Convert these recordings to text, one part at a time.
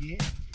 Yeah.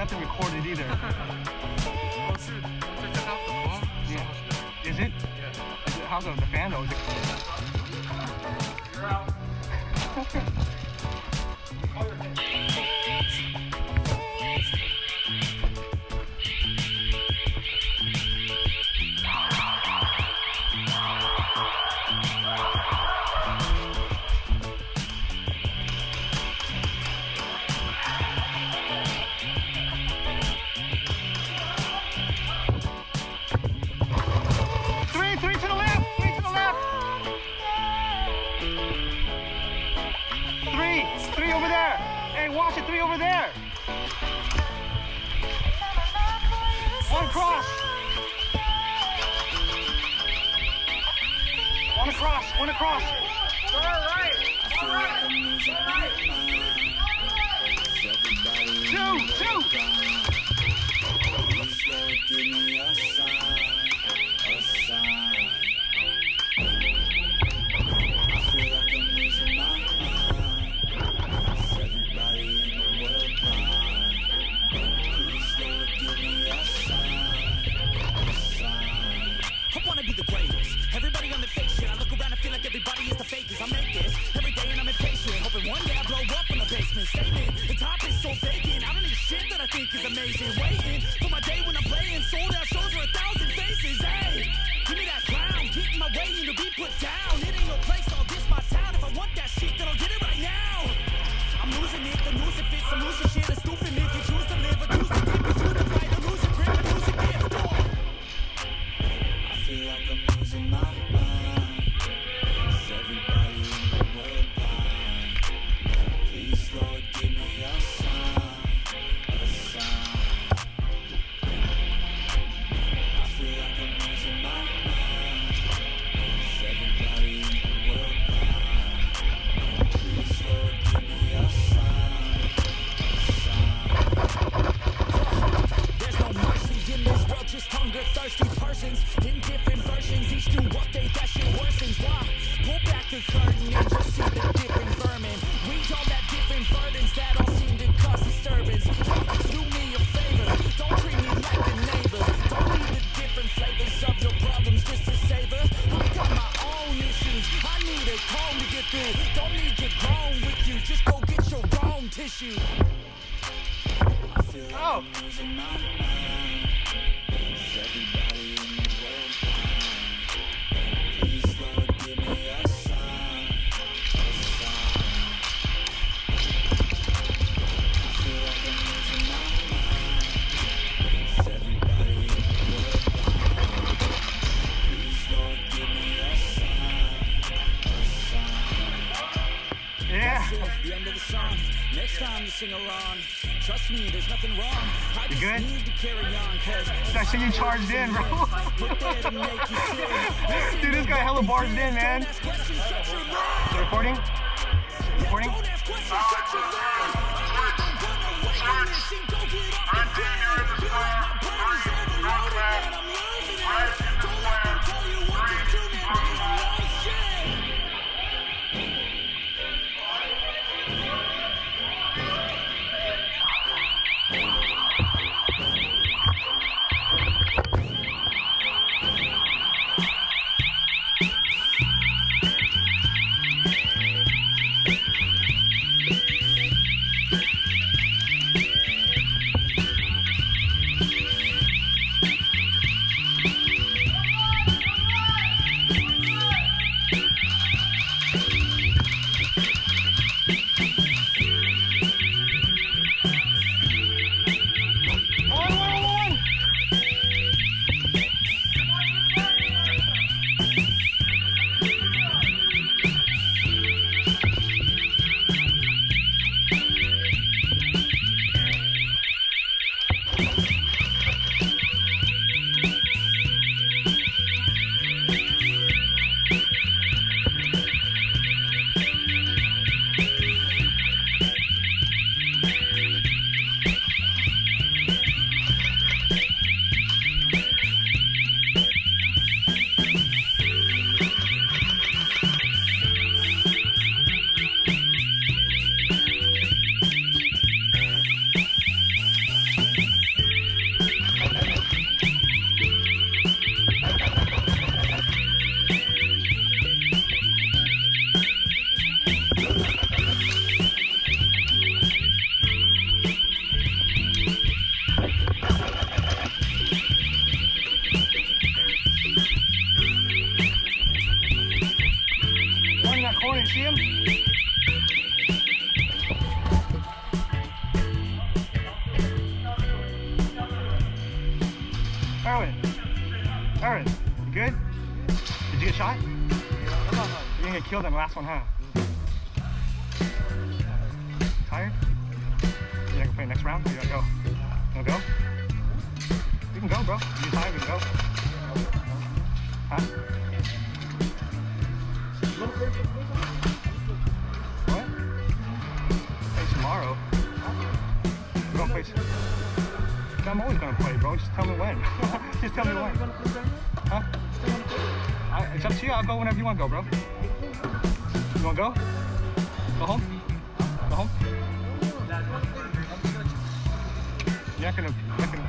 nothing recorded either. Yeah. Is it? Yeah. Is it, how's the fan though? Is it? You're out. One across, one across. All right. All right. All right. Two, two. issue. Oh. The end of the song. Next time you sing along, trust me, there's nothing wrong. I you good? need to carry on cause I see you charged in, bro. Dude, this guy hella barged in, man. Recording? Recording? see him? Erwin. Erwin, you good? Did you get shot? You didn't get killed in the last one, huh? Tired? You gonna play next round or you gonna go? You wanna go? You can go, bro. You tired, we can go. Huh? Play. I'm always gonna play, bro. Just tell me when. Just tell me when. Huh? I, it's up to you. I'll go whenever you want to go, bro. You want to go? Go home? Go home? You're not hello to